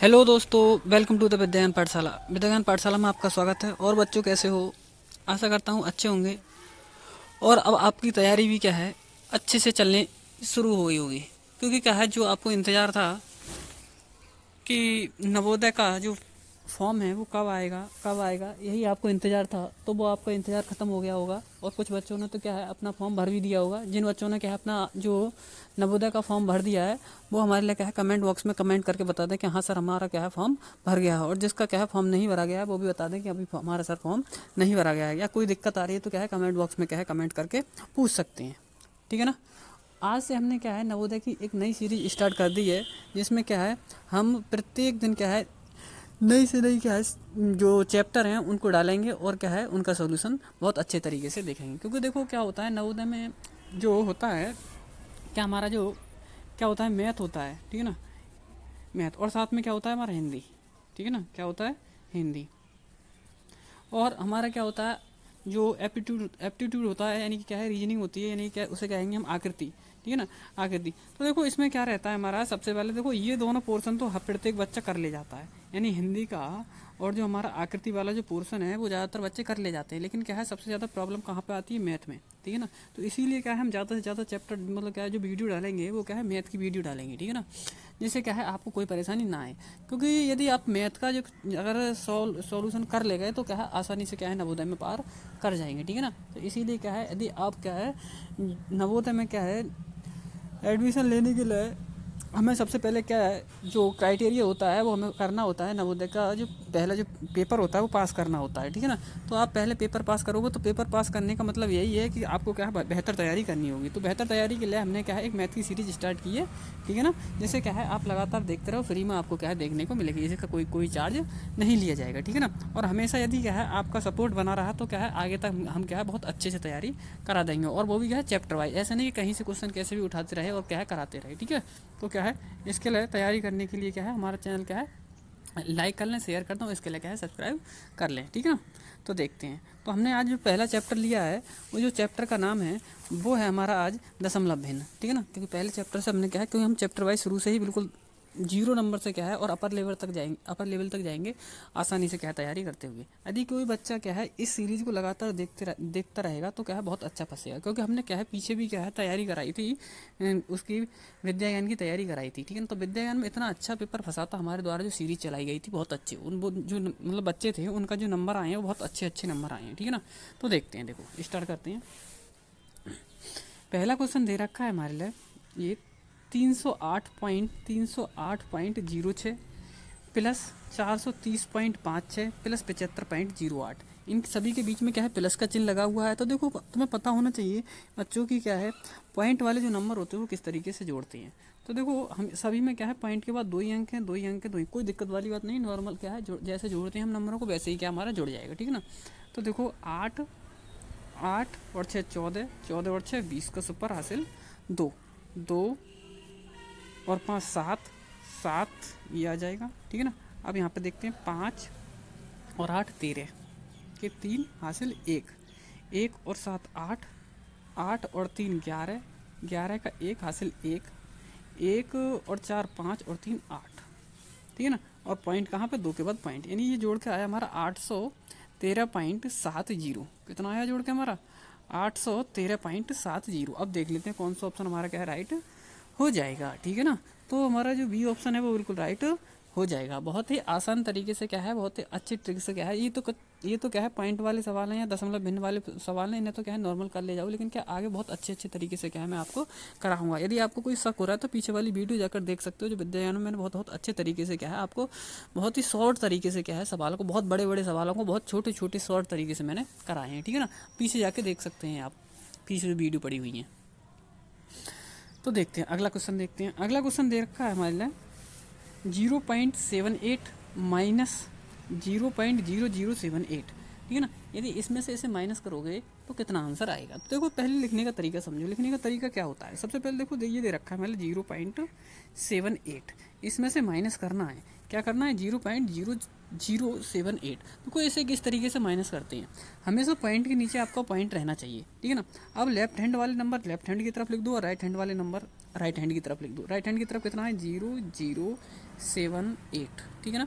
Hello दोस्तों welcome to the विद्यान पाठशाला। विद्यान पाठशाला में आपका स्वागत है। और बच्चों, कैसे हो? आशा करता हूँ अच्छे होंगे। और अब आपकी तैयारी भी क्या है? अच्छे से चलने शुरू हो गई होगी। क्योंकि क्या है, जो आपको इंतज़ार था कि नवोदय का जो फॉर्म है वो कब आएगा कब आएगा यही आपको इंतज़ार था तो वो आपका इंतज़ार ख़त्म हो गया होगा और कुछ बच्चों ने तो क्या है अपना फॉर्म भर भी दिया होगा जिन बच्चों ने क्या है अपना जो नवोदय का फॉर्म भर दिया है वो हमारे लिए क्या है कमेंट बॉक्स में कमेंट करके बता दें कि हाँ सर हमारा क्या है फॉर्म भर गया है और जिसका क्या है फॉर्म नहीं भरा गया है वो भी बता दें कि अभी हमारा सर फॉर्म नहीं भरा गया है या कोई दिक्कत आ रही है तो क्या है कमेंट बॉक्स में क्या है कमेंट करके पूछ सकते हैं ठीक है ना आज से हमने क्या है नवोदय की एक नई सीरीज़ स्टार्ट कर दी है जिसमें क्या है हम प्रत्येक दिन क्या है नई से नई क्या है, जो चैप्टर हैं, उनको डालेंगे और क्या है, उनका सोल्यूशन बहुत अच्छे तरीके से देखेंगे। क्योंकि देखो, क्या होता है, नवोदय में जो होता है, क्या हमारा जो, क्या होता है मैथ होता है, ठीक है ना? मैथ और साथ में क्या होता है, हमारा हिंदी, ठीक है ना? क्या होता है, हिंदी. और हमारा क्या होता है, जो एप्टीट्यूड एप्टीट्यूड होता है, यानी कि क्या है रीजनिंग होती है, यानी क्या उसे कहेंगे हम आकृति. ठीक है ना आकृति तो देखो इसमें क्या रहता है हमारा सबसे पहले देखो ये दोनों पोर्सन तो प्रत्येक बच्चा कर ले जाता है यानी हिंदी का और जो हमारा आकृति वाला जो पोर्शन है वो ज़्यादातर बच्चे कर ले जाते हैं लेकिन क्या है सबसे ज़्यादा प्रॉब्लम कहाँ पे आती है मैथ में ठीक है ना तो इसीलिए क्या है हम ज़्यादा से ज़्यादा चैप्टर मतलब क्या है जो वीडियो डालेंगे वो क्या है मैथ की वीडियो डालेंगे ठीक है ना जिससे क्या है आपको कोई परेशानी ना आए क्योंकि यदि आप मैथ का जो अगर सॉल्यूशन कर ले गए तो क्या है आसानी से क्या है नवोदय में पार कर जाएँगे ठीक है ना तो इसीलिए क्या है यदि आप क्या है नवोदय में क्या है एडमिशन लेने के लिए हमें सबसे पहले क्या है जो क्राइटेरिया होता है वो हमें करना होता है नवोदय का जो पहला जो पेपर होता है वो पास करना होता है ठीक है ना तो आप पहले पेपर पास करोगे तो पेपर पास करने का मतलब यही है कि आपको क्या है बेहतर तैयारी करनी होगी तो बेहतर तैयारी के लिए हमने क्या है एक मैथ की सीरीज़ स्टार्ट की है ठीक है ना जैसे क्या है आप लगातार देखते रहो फ्री में आपको क्या है देखने को मिलेगी जैसे कोई कोई चार्ज नहीं लिया जाएगा ठीक है ना और हमेशा यदि क्या है आपका सपोर्ट बना रहा तो क्या है आगे तक हम क्या है बहुत अच्छे से तैयारी करा देंगे और वो भी क्या है चैप्टर वाइज ऐसा नहीं कि कहीं से क्वेश्चन कैसे भी उठाते रहे और क्या है कराते रहे ठीक है तो क्या है इसके लिए तैयारी करने के लिए क्या है? हमारा चैनल क्या है? लाइक कर लें शेयर कर दो इसके लिए क्या है? सब्सक्राइब कर लें, ठीक है ना? तो देखते हैं। तो हमने आज जो पहला चैप्टर लिया है, वो जो चैप्टर का नाम है, वो है हमारा आज दशमलव भिन्न, ठीक है ना? क्योंकि पहले चैप्टर से हमने क्या है, क्योंकि हम चैप्टर वाइज शुरू से ही बिल्कुल ज़ीरो नंबर से क्या है और अपर लेवल तक जाएँगे अपर लेवल तक जाएँगे आसानी से क्या है तैयारी करते हुए। यदि कोई बच्चा क्या है इस सीरीज़ को लगातार देखते रह, देखता रहेगा तो क्या है बहुत अच्छा फंसेगा क्योंकि हमने क्या है पीछे भी क्या है तैयारी कराई थी उसकी विद्याज्ञान की तैयारी कराई थी ठीक है ना? तो विद्याज्ञान में इतना अच्छा पेपर फंसा था हमारे द्वारा जो सीरीज़ चलाई गई थी बहुत अच्छे। उन जो मतलब बच्चे थे उनका जो नंबर आए हैं वो बहुत अच्छे अच्छे नंबर आए हैं ठीक है ना? तो देखते हैं देखो स्टार्ट करते हैं। पहला क्वेश्चन दे रखा है हमारे लिए ये तीन सौ आठ पॉइंट, तीन सौ आठ पॉइंट ज़ीरो छः प्लस चार सौ तीस पॉइंट पाँच छः प्लस पचहत्तर पॉइंट ज़ीरो आठ। इन सभी के बीच में क्या है? प्लस का चिन्ह लगा हुआ है। तो देखो, तुम्हें पता होना चाहिए, बच्चों की क्या है? पॉइंट वाले जो नंबर होते हैं, वो किस तरीके से जोड़ते हैं? तो देखो, हम सभी में क्या है? पॉइंट के बाद दो ही अंक हैं, दो ही अंक हैं, दो ही। कोई दिक्कत वाली बात नहीं, नॉर्मल क्या है? जो, जैसे जोड़ते हैं हम नंबरों को, वैसे ही क्या हमारा जुड़ जाएगा, ठीक है ना? तो देखो, आठ आठ और छः चौदह चौदह और छः बीस का सुपर हासिल दो। दो और पाँच, सात सात, ये आ जाएगा, ठीक है ना? अब यहाँ पे देखते हैं, पाँच और आठ तेरह के तीन हासिल, एक। एक और सात, आठ। आठ और तीन, ग्यारह। ग्यारह का एक, हासिल, एक। एक और चार, पाँच और तीन, आठ। ठीक है ना? और पॉइंट कहाँ पे? दो के बाद पॉइंट। यानी ये जोड़ के आया हमारा आठ सौ तेरह पॉइंट सात ज़ीरो। कितना आया जोड़ के हमारा? आठ सौ तेरह पॉइंट सात ज़ीरो। अब देख लेते हैं कौन सा ऑप्शन हमारा क्या है, राइट? हो जाएगा, ठीक है ना? तो हमारा जो बी ऑप्शन है वो बिल्कुल राइट हो जाएगा। बहुत ही आसान तरीके से क्या है, बहुत ही अच्छी ट्रिक से क्या है, ये तो ये तो क्या है पॉइंट वाले सवाल हैं या दशमलव भिन्न वाले सवाल हैं, इन्हें तो क्या है नॉर्मल कर ले जाओ, लेकिन क्या आगे बहुत अच्छे अच्छे तरीके से क्या है, मैं आपको कराऊँगा। यदि आपको कोई शक हो रहा है तो पीछे वाली वीडियो जाकर देख सकते हो, जो विद्यायान में बहुत बहुत अच्छे तरीके से क्या है, आपको बहुत ही शॉर्ट तरीके से क्या है, सवालों को, बहुत बड़े बड़े सवालों को, बहुत छोटे छोटे शॉर्ट तरीके से मैंने कराए हैं, ठीक है ना? पीछे जाके देख सकते हैं आप, पीछे वीडियो पड़ी हुई है। तो देखते हैं, अगला क्वेश्चन देखते हैं। अगला क्वेश्चन दे रखा है हमारे लिए। Zero point seven eight minus zero point zero zero seven eight ठीक है ना? यदि इसमें से इसे माइनस करोगे तो कितना आंसर आएगा? तो देखो, पहले लिखने का तरीका समझो। लिखने का तरीका क्या होता है? सबसे पहले देखो ये दे रखा है मैंने ज़ीरो पॉइंट सेवन एट इसमें से माइनस करना है। क्या करना है? Zero point zero zero seven eight कोई ऐसे किस तरीके से माइनस करते हैं। हमेशा पॉइंट के नीचे आपका पॉइंट रहना चाहिए, ठीक है ना? अब लेफ़्ट हैंड वाले नंबर लेफ़्ट हैंड की तरफ़ लिख दो और राइट हैंड वाले नंबर राइट हैंड की तरफ़ लिख दो। राइट हैंड की तरफ़ कितना है? ज़ीरो ज़ीरो सेवन एट ठीक है ना?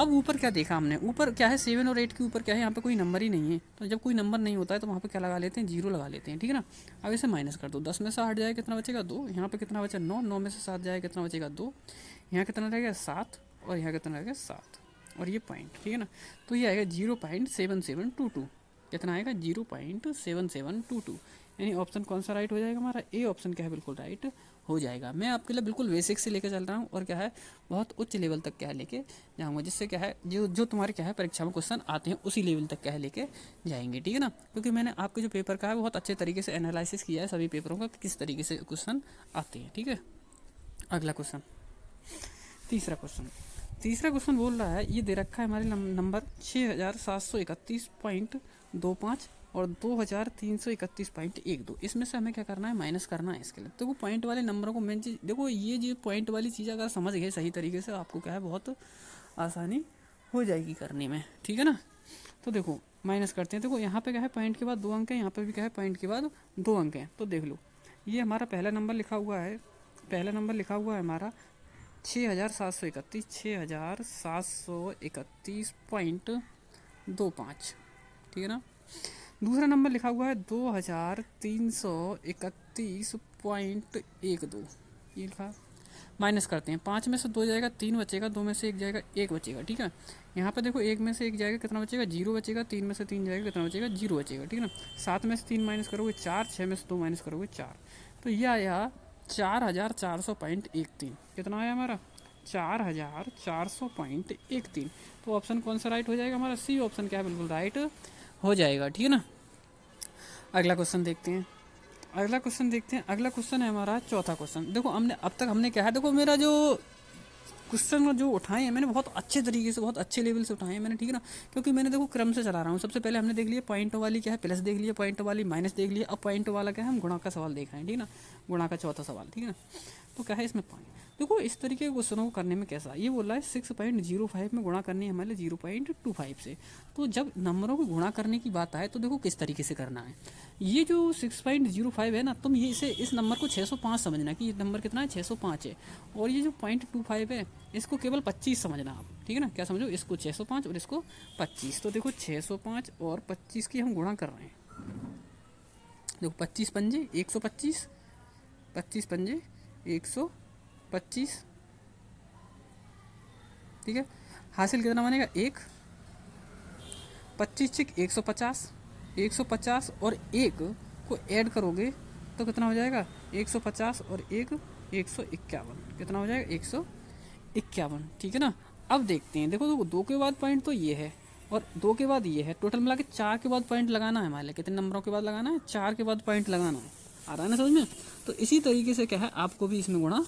अब ऊपर क्या देखा हमने? ऊपर क्या है? सेवन और एट के ऊपर क्या है? यहाँ पे कोई नंबर ही नहीं है। तो जब कोई नंबर नहीं होता है तो वहाँ पे क्या लगा लेते हैं? ज़ीरो लगा लेते हैं, ठीक है ना? अब इसे माइनस कर दो। दस में से हट जाए कितना बचेगा? दो। यहाँ पे कितना बचा? नौ। नौ में से सात जाए कितना बचेगा? दो। यहाँ कितना रहेगा सात। और यहाँ कितना आएगा? सात। और ये पॉइंट ठीक है ना? तो ये आएगा zero point seven seven two two कितना आएगा? Zero point seven seven two two यानी ऑप्शन कौन सा राइट हो जाएगा हमारा? ए ऑप्शन क्या है? बिल्कुल राइट हो जाएगा। मैं आपके लिए बिल्कुल बेसिक से लेकर चल रहा हूँ और क्या है? बहुत उच्च लेवल तक क्या है लेके जाऊँगा, जिससे क्या है, जो जो तुम्हारे क्या है, परीक्षा में क्वेश्चन आते हैं, उसी लेवल तक क्या है लेके जाएँगे, ठीक है ना? क्योंकि मैंने आपके जो पेपर का है बहुत अच्छे तरीके से एनालिसिस किया है सभी पेपरों का किस तरीके से क्वेश्चन आते हैं, ठीक है? अगला क्वेश्चन तीसरा क्वेश्चन तीसरा क्वेश्चन बोल रहा है, ये दे रखा है हमारे नंबर छः हज़ार सात सौ इकतीस पॉइंट दो पाँच और दो हज़ार तीन सौ इकतीस पॉइंट एक दो। इसमें से हमें क्या करना है? माइनस करना है इसके लिए। देखो तो पॉइंट वाले नंबरों को मेन चीज़, देखो ये जो पॉइंट वाली चीज़ अगर समझ गए सही तरीके से, आपको क्या है, बहुत आसानी हो जाएगी करने में। ठीक है ना? तो देखो माइनस करते हैं। देखो, यहाँ पे क्या है पॉइंट के बाद दो अंक है, यहाँ पे भी क्या है पॉइंट के बाद दो अंक हैं। तो देख लो, ये हमारा पहला नंबर लिखा हुआ है, पहला नंबर लिखा हुआ है हमारा छः हज़ार सात सौ इकतीस छः हज़ार सात सौ इकतीस पॉइंट दो पाँच। ठीक है ना? दूसरा नंबर लिखा हुआ है दो हज़ार तीन सौ इकतीस पॉइंट एक दो। ये लिखा। माइनस करते हैं। पाँच में से दो जाएगा, तीन बचेगा, दो में से एक जाएगा, एक बचेगा। ठीक है? यहाँ पर देखो, एक में से एक जाएगा, कितना बचेगा? ज़ीरो बचेगा, तीन में से तीन जाएगा, कितना बचेगा? ज़ीरो बचेगा। ठीक है ना? सात में से तीन माइनस करोगे, चार। छः में से दो माइनस करोगे, चार। तो यह आया चार हज़ार चार सौ पॉइंट एक तीन। कितना आया हमारा? चार हज़ार चार सौ पॉइंट एक तीन। तो ऑप्शन कौन सा राइट हो जाएगा हमारा? सी ऑप्शन क्या है? बिल्कुल राइट हो जाएगा, ठीक है ना? अगला क्वेश्चन देखते हैं। अगला क्वेश्चन देखते हैं। अगला क्वेश्चन है हमारा चौथा क्वेश्चन देखो, हमने, अब तक हमने क्या है? देखो, मेरा जो क्वेश्चन जो उठाए हैं, मैंने बहुत अच्छे तरीके से, बहुत अच्छे लेवल से उठाए हैं। मैंने ठीक है ना, क्योंकि मैंने देखो क्रम से चला रहा हूँ। सबसे पहले हमने देख लिया पॉइंट वाली क्या है, प्लस देख लिया पॉइंट वाली, माइनस देख लिया। अब पॉइंट वाला क्या है, हम गुणा का सवाल देख रहे हैं, ठीक है ना? गुणा का चौथा सवाल, ठीक है ना? तो क्या है इसमें? पॉइंट देखो, इस तरीके के क्वेश्चनों को करने में कैसा? ये बोला है सिक्स पॉइंट ज़ीरो फाइव में गुणा करनी है हमारे ज़ीरो पॉइंट टू फाइव से। तो जब नंबरों को गुणा करने की बात आए तो देखो किस तरीके से करना है। ये जो सिक्स पॉइंट ज़ीरो फाइव है ना, तुम ये इसे, इस नंबर को छः सौ पाँच समझना कि ये नंबर कितना है? छः सौ पाँच है। और ये जो पॉइंट टू फाइव है, इसको केवल पच्चीस समझना आप, ठीक है ना? क्या समझो? इसको छः सौ पाँच और इसको पच्चीस। तो देखो छः सौ पाँच और पच्चीस की हम गुणा कर रहे हैं। देखो, पच्चीस पंजे, एक सौ पच्चीस पच्चीस पंजे एक सौ पच्चीस। ठीक है? हासिल कितना बनेगा? एक। पच्चीस चिक एक सौ पचास। एक सौ पचास और एक को ऐड करोगे तो कितना हो जाएगा? एक सौ पचास और एक एक सौ इक्यावन। कितना हो जाएगा? एक सौ इक्यावन। ठीक है ना? अब देखते हैं। देखो देखो, दो के बाद पॉइंट तो ये है और दो के बाद ये है। टोटल मिला के चार के बाद पॉइंट लगाना है हमारे कितने नंबरों के बाद लगाना है? चार के बाद पॉइंट लगाना है। आ रहा है ना समझ में? तो इसी तरीके से क्या है, आपको भी इसमें गुणा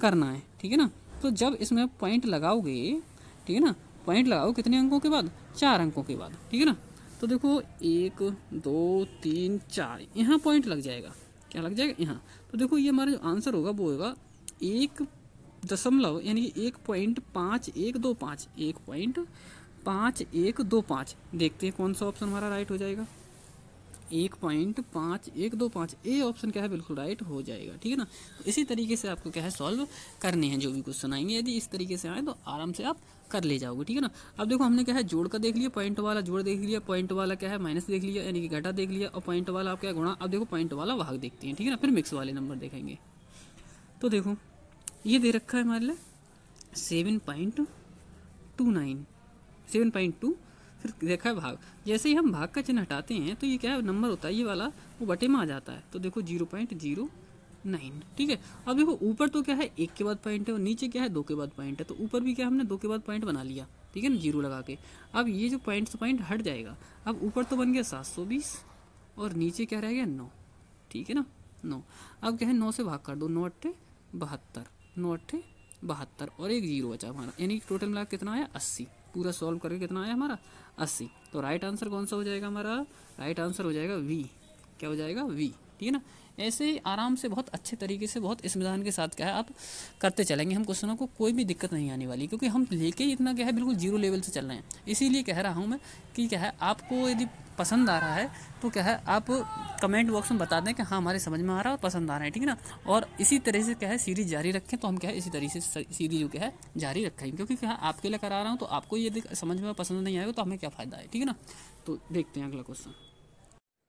करना है, ठीक है ना? तो जब इसमें पॉइंट लगाओगे, ठीक है ना? पॉइंट लगाओ कितने अंकों के बाद? चार अंकों के बाद, ठीक है ना? तो देखो, एक, दो, तीन, चार, यहाँ पॉइंट लग जाएगा। क्या लग जाएगा? यहाँ। तो देखो, ये हमारा जो आंसर होगा, वो होगा एक दशमलव, यानी कि एक पॉइंट पाँच एक दो पाँच, एक पॉइंट पाँच एक दो पाँच। देखते हैं कौन सा ऑप्शन हमारा राइट हो जाएगा। एक पॉइंट पाँच एक दो पाँच, ए ऑप्शन क्या है? बिल्कुल राइट हो जाएगा, ठीक है ना? तो इसी तरीके से आपको क्या है सॉल्व करने हैं, जो भी कुछ सुनाएँगे। यदि इस तरीके से आए तो आराम से आप कर ले जाओगे, ठीक है ना? अब देखो, हमने क्या है, जोड़ का देख लिया पॉइंट वाला जोड़ देख लिया पॉइंट वाला क्या है माइनस देख लिया, यानी कि घटा देख लिया, और पॉइंट वाला आप क्या गुणा, अब देखो पॉइंट वाला भाग देखते हैं, ठीक है ना? फिर मिक्स वाले नंबर देखेंगे। तो देखो, ये दे रखा है हमारे लिए seven point two nine seven point two फिर देखा है भाग। जैसे ही हम भाग का चिन्ह हटाते हैं तो ये क्या है, नंबर होता है, ये वाला, वो बटे में आ जाता है। तो देखो ज़ीरो पॉइंट ज़ीरो नाइन, ठीक है? अब देखो, ऊपर तो क्या है, एक के बाद पॉइंट है और नीचे क्या है, दो के बाद पॉइंट है। तो ऊपर भी क्या हमने दो के बाद पॉइंट बना लिया, ठीक है ना, ज़ीरो लगा के। अब ये जो पॉइंट से पॉइंट हट जाएगा, अब ऊपर तो बन गया सात सौ बीस और नीचे क्या रह गया, नौ, ठीक है ना, नौ। अब क्या है, नौ से भाग कर दो, नौ अट्ठे बहत्तर, नौ अट्ठे बहत्तर और एक ज़ीरो बचा हमारा। यानी टोटल मिला कितना आया, अस्सी। पूरा सॉल्व करके कितना आया हमारा? अस्सी। तो राइट आंसर कौन सा हो जाएगा हमारा? राइट आंसर हो जाएगा वी क्या हो जाएगा? वी ठीक है ना? ऐसे ही आराम से बहुत अच्छे तरीके से, बहुत स्मृदान के साथ क्या है, आप करते चलेंगे हम क्वेश्चनों को, कोई भी दिक्कत नहीं आने वाली, क्योंकि हम लेके ही इतना क्या है, बिल्कुल ज़ीरो लेवल से चल रहे हैं। इसीलिए कह रहा हूँ मैं कि क्या है, आपको यदि पसंद आ रहा है तो क्या है, आप कमेंट बॉक्स में बता दें कि हाँ हमारे समझ में आ रहा है और पसंद आ रहा है, ठीक है ना? और इसी तरह से क्या है सीरीज़ जारी रखें तो हम क्या है, इसी तरीके से सीरीज़ जो क्या है, जारी रखें क्योंकि क्या आपके लिए करा रहा हूँ तो आपको ये समझ में पसंद नहीं आएगा तो हमें क्या फ़ायदा है, ठीक है ना? तो देखते हैं अगला क्वेश्चन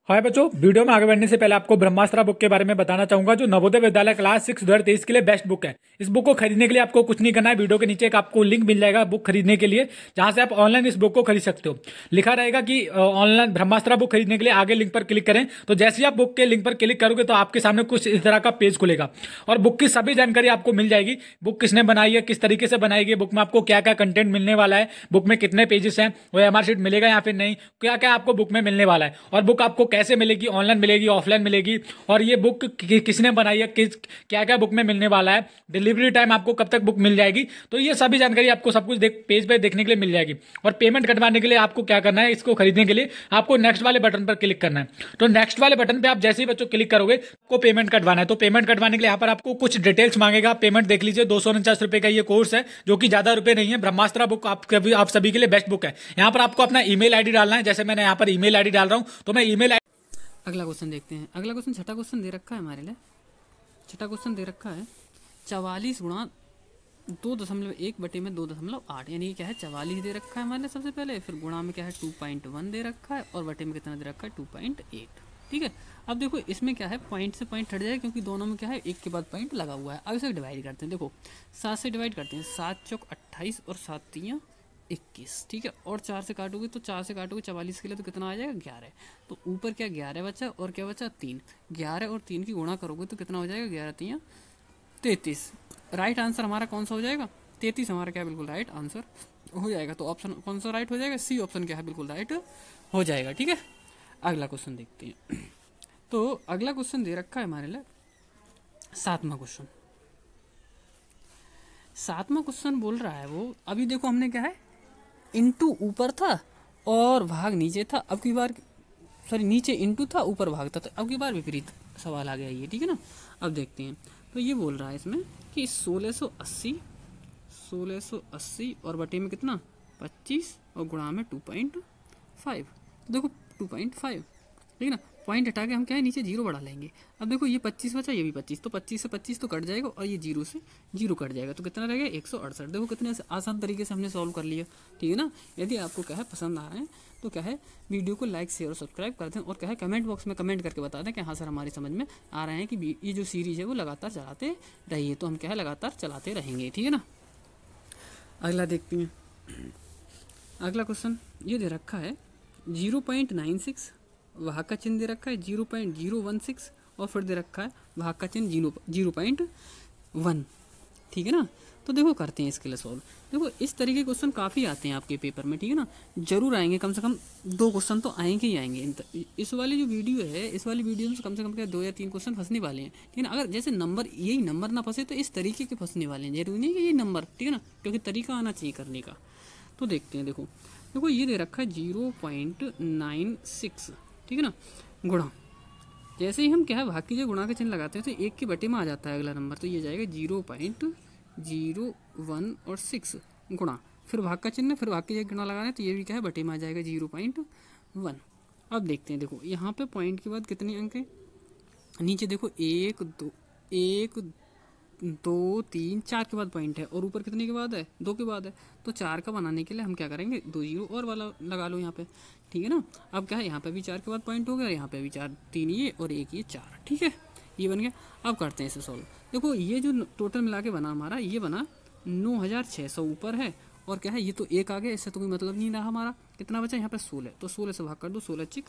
हाय बच्चों, वीडियो में आगे बढ़ने से पहले आपको ब्रह्मास्त्र बुक के बारे में बताना चाहूँगा, जो नवोदय विद्यालय क्लास सिक्स दो के लिए बेस्ट बुक है। इस बुक को खरीदने के लिए आपको कुछ नहीं करना है, वीडियो के नीचे एक आपको लिंक मिल जाएगा बुक खरीदने के लिए, जहाँ से आप ऑनलाइन इस बुक को खरीद सकते हो। लिखा रहेगा कि ऑनलाइन ब्रह्मास्त्र बुक खरीदने के लिए आगे लिंक पर क्लिक करें। तो जैसे ही आप बुक के लिंक पर क्लिक करोगे तो आपके सामने कुछ इस तरह का पेज खुलेगा। और बुक की सभी जानकारी आपको मिल जाएगी। बुक किसने बनाई है, किस तरीके से बनाई गई, बुक में आपको क्या क्या कंटेंट मिलने वाला है, बुक में कितने पेजेस हैं, वो एम मिलेगा या फिर नहीं क्या क्या आपको बुक में मिलने वाला है। और बुक आपको कैसे मिलेगी? ऑनलाइन मिलेगी ऑफलाइन मिलेगी? और ये बुक कि, किसने बनाई है? किस क्या क्या बुक में मिलने वाला है? डिलीवरी टाइम आपको कब तक बुक मिल जाएगी? तो ये सभी जानकारी आपको सब कुछ देख पेज पे देखने के लिए मिल जाएगी। और पेमेंट कटवाने के लिए आपको क्या करना है? इसको खरीदने के लिए आपको नेक्स्ट वाले बटन पर क्लिक करना है। तो नेक्स्ट वाले बटन पर आप जैसे ही बच्चों क्लिक करोगे आपको पेमेंट कटवाना है। तो पेमेंट कटवाने के लिए यहाँ पर आपको कुछ डिटेल्स मांगेगा। पेमेंट देख लीजिए दो सौ का ये कोर्स है जो कि ज़्यादा रुपये नहीं है। ब्रह्मास्त्र बुक आप आप सभी के लिए बेस्ट बुक है। यहाँ पर आपको अपना ईमेल आईडी डालना है। जैसे मैंने यहाँ पर ईमेल आईडी डाल रहा हूँ तो मैं ईमेल अगला क्वेश्चन देखते हैं। अगला क्वेश्चन छठा क्वेश्चन दे रखा है हमारे लिए। छठा क्वेश्चन दे रखा है। चवालीस गुणा दो दशमलव एक बटे में दो दशमलव आठ, यानी कि क्या है? चवालीस दे रखा है हमारे लिए सबसे पहले। फिर गुणा में क्या है? टू पॉइंट वन दे रखा है और बटे में कितना दे रखा है? टू पॉइंट एट ठीक है? अब देखो, इसमें क्या है? पॉइंट से पॉइंट हट जाए क्योंकि दोनों में क्या है? एक के बाद पॉइंट लगा हुआ है। अब इसे डिवाइड करते हैं। देखो, सात से डिवाइड करते हैं। सात चौक अट्ठाईस और सात तीन इक्कीस, ठीक है? और चार से काटोगे तो चार से काटोगे चवालीस के लिए तो कितना आ जाएगा? ग्यारह। तो ऊपर क्या ग्यारह बचा और क्या बचा? तीन। ग्यारह और तीन की गुणा करोगे तो कितना हो जाएगा? ग्यारह तीन, तैतीस। राइट आंसर हमारा कौन सा हो जाएगा? तैतीस हमारा क्या बिल्कुल राइट आंसर हो जाएगा। तो ऑप्शन कौन सा राइट हो जाएगा? सी ऑप्शन क्या है? बिल्कुल राइट हो जाएगा, ठीक है? अगला क्वेश्चन देखते हैं। तो अगला क्वेश्चन दे रखा है हमारे लिए सातवां क्वेश्चन सातवां क्वेश्चन बोल रहा है वो। अभी देखो हमने क्या है? इंटू ऊपर था और भाग नीचे था। अब की बार सॉरी नीचे इंटू था, ऊपर भाग था। अब की बार विपरीत सवाल आ गया ये, ठीक है ना? अब देखते हैं। तो ये बोल रहा है इसमें कि सोलह सौ अस्सी, सोलह सौ अस्सी और बटे में कितना? पच्चीस और गुणा में टू पॉइंट फाइव तो देखो टू पॉइंट फाइव ठीक है ना पॉइंट हटा के हम क्या है, नीचे ज़ीरो बढ़ा लेंगे। अब देखो ये पच्चीस बचा, ये भी पच्चीस। तो पच्चीस से पच्चीस तो कट जाएगा और ये ज़ीरो से ज़ीरो कट जाएगा। तो कितना रहेगा एक सौ अड़सठ। देखो कितने आसान तरीके से हमने सॉल्व कर लिया। ठीक है ना? यदि आपको क्या है, पसंद आ रहे हैं तो क्या है, वीडियो को लाइक शेयर और सब्सक्राइब कर दें और क्या है कमेंट बॉक्स में कमेंट करके बता दें कि हाँ सर, हमारी समझ में आ रहे हैं कि ये जो सीरीज़ है, वो लगातार चलाते रहिए। तो हम क्या है, लगातार चलाते रहेंगे। ठीक है ना? अगला देखते हैं। अगला क्वेश्चन ये दे रखा है ज़ीरो पॉइंट नाइन सिक्स भाग का चिन्ह दे रखा है zero point zero one six और फिर दे रखा है वहाँ का चिन्ह ज़ीरो ज़ीरो पॉइंट वन। ठीक है ना? तो देखो, करते हैं इसके लिए सॉल्व देखो, इस तरीके के क्वेश्चन काफ़ी आते हैं आपके पेपर में, ठीक है ना? ज़रूर आएँगे, कम से कम दो क्वेश्चन तो आएँगे ही आएँगे। इस वाली जो वीडियो है, इस वाली वीडियो में कम से कम क्या दो या तीन क्वेश्चन फंसने वाले हैं। ठीक है ना? अगर जैसे नंबर यही नंबर ना फंसे तो इस तरीके के फंसने वाले हैं। ज़रूरी नहीं कि ये नंबर ठीक है ना? क्योंकि तरीका आना चाहिए करने का। तो देखते हैं, देखो। देखो, ये दे रखा है ज़ीरो पॉइंट नाइन सिक्स। ठीक है ना? गुणा। जैसे ही हम क्या है, भाग की जो गुणा का चिन्ह लगाते हैं तो एक के बटे में आ जाता है अगला नंबर। तो ये जाएगा ज़ीरो पॉइंट ज़ीरो वन और सिक्स गुणा। फिर भाग का चिन्ह, फिर भाग की जगह गुणा लगाना है तो ये भी क्या है, बटे में आ जाएगा ज़ीरो पॉइंट वन। अब देखते हैं, देखो, यहाँ पे पॉइंट के बाद कितने अंक है? नीचे देखो, एक, दो, एक दो, तीन, चार के बाद पॉइंट है। और ऊपर कितने के बाद है? दो के बाद है। तो चार का बनाने के लिए हम क्या करेंगे? दो ज़ीरो और वाला लगा लो यहाँ पे। ठीक है ना? अब क्या है? यहाँ पे भी चार के बाद पॉइंट हो गया और यहाँ पे भी चार, तीन ये और एक ये चार। ठीक है? ये बन गया। अब करते हैं इसे सॉल्व देखो, ये जो टोटल मिला के बना हमारा, ये बना नौ हज़ार छः सौ ऊपर है। और क्या है? ये तो एक आ गया, इससे तो कोई मतलब नहीं रहा हमारा। कितना बचा? यहाँ पे सोलह। तो सोलह से भाग कर दो। सोलह, चिक,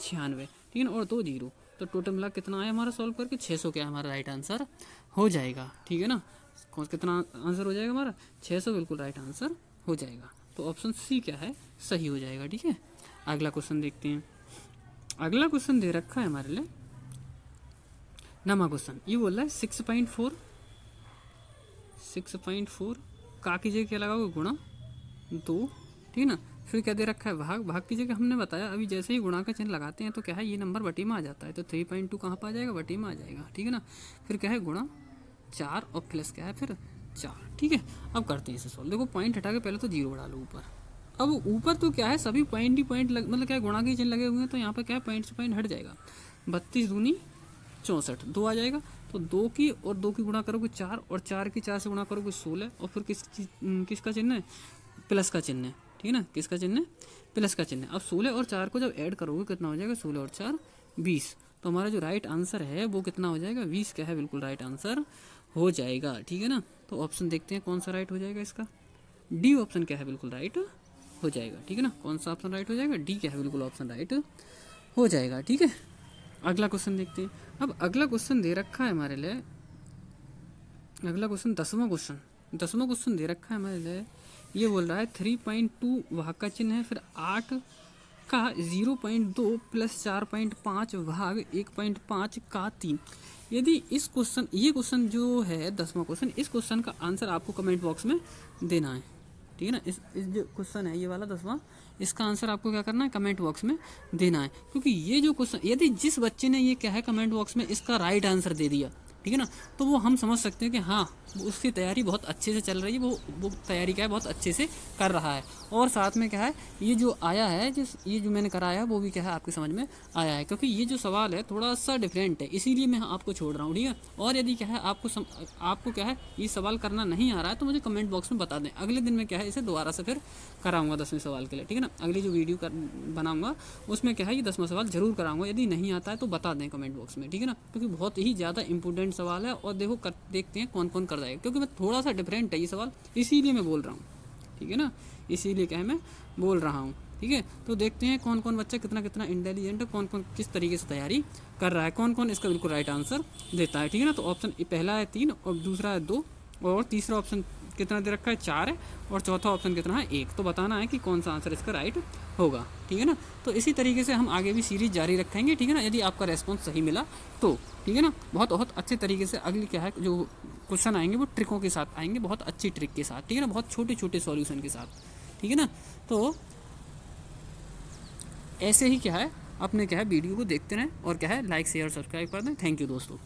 छियानवे। ठीक है और दो ज़ीरो। तो टोटल मिला कितना आया हमारा सॉल्व करके? छः सौ क्या हमारा राइट आंसर हो जाएगा, ठीक है ना? कौन कितना आंसर हो जाएगा हमारा? छः सौ बिल्कुल राइट आंसर हो जाएगा। तो ऑप्शन सी क्या है? सही हो जाएगा, ठीक है? अगला क्वेश्चन देखते हैं। अगला क्वेश्चन दे रखा है हमारे लिए। नमा क्वेश्चन ये बोल रहा है six point four six point four का कीजिए क्या लगाओगे? गुणा दो, ठीक है ना? फिर क्या दे रखा है? भाग भाग की जगह हमने बताया, अभी जैसे ही गुणा का चिन्ह लगाते हैं तो क्या है, ये नंबर बटी में आ जाता है। तो थ्री पॉइंट टू कहाँ पर आ जाएगा? बटी में आ जाएगा, ठीक है ना? फिर क्या है, गुणा चार और प्लस क्या है, फिर चार, ठीक है? अब करते हैं इसे सॉल्व देखो पॉइंट हटा के पहले तो ज़ीरो बढ़ा लो ऊपर। अब ऊपर तो क्या है, सभी पॉइंट ही पॉइंट मतलब क्या है, गुणा के चिन्ह लगे हुए हैं तो यहाँ पर क्या है पॉइंट से पॉइंट हट जाएगा। बत्तीस दूनी चौंसठ, दो आ जाएगा। तो दो की और दो की गुणा करोगे चार, और चार की चार से गुणा करोगे सोलह, और फिर किस किसका चिन्ह है? प्लस का चिन्ह है। ठीक है ना? किसका चिन्ह है? प्लस का चिन्ह अब सोलह और चार को जब ऐड करोगे, कितना हो जाएगा? सोलह और चार, बीस। तो हमारा जो राइट आंसर है, वो कितना हो जाएगा? बीस क्या है, बिल्कुल राइट आंसर हो जाएगा। ठीक है ना? तो ऑप्शन देखते हैं, कौन सा राइट हो जाएगा इसका? डी ऑप्शन क्या है? बिल्कुल राइट हो जाएगा। ठीक है ना? कौन सा ऑप्शन राइट हो जाएगा? डी क्या है? बिल्कुल ऑप्शन राइट हो जाएगा। ठीक है? अगला क्वेश्चन देखते हैं। अब अगला क्वेश्चन दे रखा है हमारे लिए, अगला क्वेश्चन दसवां क्वेश्चन दसवां क्वेश्चन दे रखा है हमारे लिए ये बोल रहा है थ्री पॉइंट टू भाग का चिन्ह है, फिर आठ का ज़ीरो पॉइंट दो प्लस चार पॉइंट पाँच भाग एक पॉइंट पाँच का तीन। यदि इस क्वेश्चन ये क्वेश्चन जो है, दसवां क्वेश्चन इस क्वेश्चन का आंसर आपको कमेंट बॉक्स में देना है। ठीक है ना? इस इस जो क्वेश्चन है, ये वाला दसवां, इसका आंसर आपको क्या करना है? कमेंट बॉक्स में देना है। क्योंकि ये जो क्वेश्चन यदि जिस बच्चे ने ये क्या है कमेंट बॉक्स में, इसका राइट आंसर दे दिया। ठीक है ना? तो वो हम समझ सकते हैं कि हाँ उसकी तैयारी बहुत अच्छे से चल रही है वो वो तैयारी क्या है बहुत अच्छे से कर रहा है। और साथ में क्या है ये जो आया है जिस ये जो मैंने कराया है वो भी क्या है आपकी समझ में आया है। क्योंकि ये जो सवाल है थोड़ा सा डिफरेंट है इसीलिए मैं आपको छोड़ रहा हूँ ठीक है? और यदि क्या है आपको सम, आपको क्या है ये सवाल करना नहीं आ रहा है तो मुझे कमेंट बॉक्स में बता दें। अगले दिन में क्या है इसे दोबारा से फिर कराऊँगा दसवें सवाल के लिए ठीक है ना? अगली जो वीडियो कर बनाऊँगा उसमें क्या है ये दसवां सवाल ज़रूर कराऊँगा। यदि नहीं आता है तो बता दें कमेंट बॉक्स में ठीक है ना? क्योंकि बहुत ही ज़्यादा इंपॉर्टेंट सवाल है और देखो कर, देखते हैं कौन कौन कर जाएगा क्योंकि मैं थोड़ा सा डिफरेंट है ये सवाल, इसीलिए मैं बोल रहा हूँ। ठीक है ना? इसीलिए क्या है मैं बोल रहा हूँ। ठीक है? तो देखते हैं कौन कौन बच्चा कितना कितना इंटेलिजेंट है कौन कौन किस तरीके से तैयारी कर रहा है कौन कौन इसका बिल्कुल राइट आंसर देता है। ठीक है ना? तो ऑप्शन पहला है तीन और दूसरा है दो और तीसरा ऑप्शन कितना दे रखा है? चार है। और चौथा ऑप्शन कितना है? एक। तो बताना है कि कौन सा आंसर इसका राइट होगा। ठीक है ना? तो इसी तरीके से हम आगे भी सीरीज़ जारी रखेंगे। ठीक है ना? यदि आपका रेस्पॉन्स सही मिला तो। ठीक है ना? बहुत बहुत अच्छे तरीके से अगली क्या है, जो क्वेश्चन आएँगे, वो ट्रिकों के साथ आएँगे। बहुत अच्छी ट्रिक के साथ। ठीक है ना? बहुत छोटे छोटे सॉल्यूशन के साथ। ठीक है ना? तो ऐसे ही क्या है, अपने क्या है वीडियो को देखते रहें। और क्या है लाइक शेयर सब्सक्राइब कर दें। थैंक यू दोस्तों।